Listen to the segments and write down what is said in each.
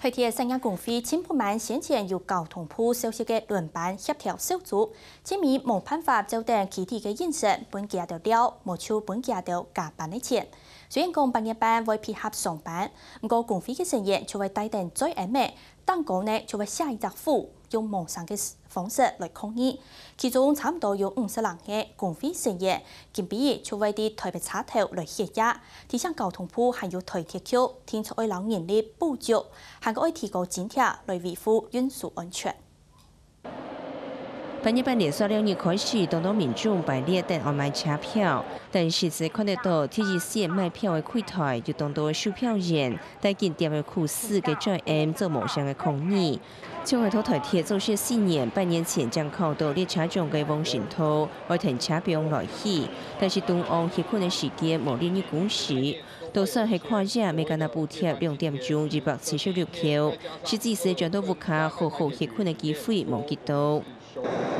台铁三亚公会千不满先前由交通部消息嘅轮班协调小组，今面冇办法就定具体嘅应承，本家就了，没收本家就加班的钱。虽然讲半夜班会配合上班，不过公会嘅成员就会带定最暧昧，蛋糕呢就会下一只府。用网上嘅方式来抗议，其中差唔多有五十人嘅公费成员，今比就为啲台北车头来协压，提醒交通部还有台铁局，天出爱老人力补足，还可以提高津贴来维护运输安全。半夜半连续两日开始，多多民众排列等外卖车票，但实时看得到，天日线卖票的柜台就当多售票员，但进店的苦事嘅在 M 做网上的抗议。中海头台铁做些四年，半年前将靠到列车中嘅往神头，外停车不用来去，但是东岸歇困的时间无连日工时，都算系跨价，每间那补贴两点钟二百七十六票，实际是转到物卡好好歇困的机会冇几多。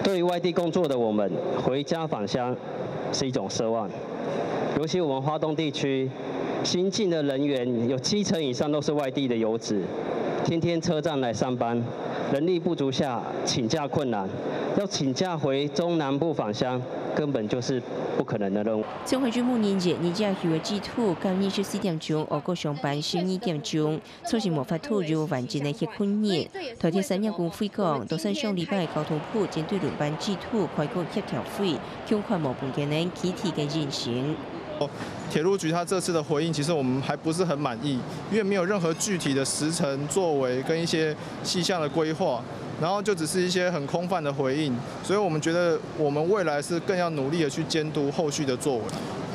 对于外地工作的我们，回家返乡是一种奢望。尤其我们华东地区新进的人员，有七成以上都是外地的游子，天天车站来上班，人力不足下请假困难，要请假回中南部返乡。根本就是不可能的任务。将会去暮年节，你家以为寄托，今日十四点钟，我个上班十二点钟，出现无法投入环境的些困难。台铁三亚公会讲，到上上礼拜交通部针对轮班寄托开个协调会，尽快无半天能具体的进行。铁路局他这次的回应，其实我们还不是很满意，因为没有任何具体的时程、作为跟一些细项的规划。然后就只是一些很空泛的回应，所以我们觉得我们未来是更要努力的去监督后续的作为。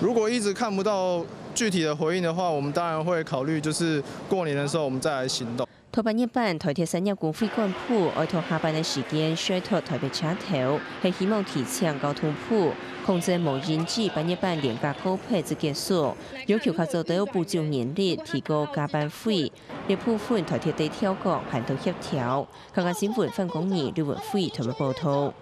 如果一直看不到具体的回应的话，我们当然会考虑，就是过年的时候我们再来行动。头半夜班台铁三亚公费管铺，外托下班的时间衰退台北车头，系希望提前交通铺，控制无人机半夜班廉价高配置结束，要求他做到补救年历，提高加班费。列部分台铁地挑过盘头协调，看看新闻分工二六月费同埋报道。